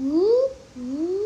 Woo, woo.